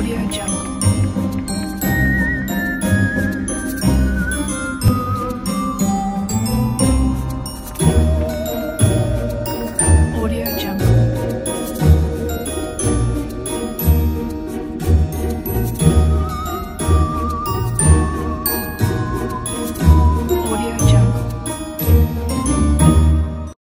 Audio Jungle.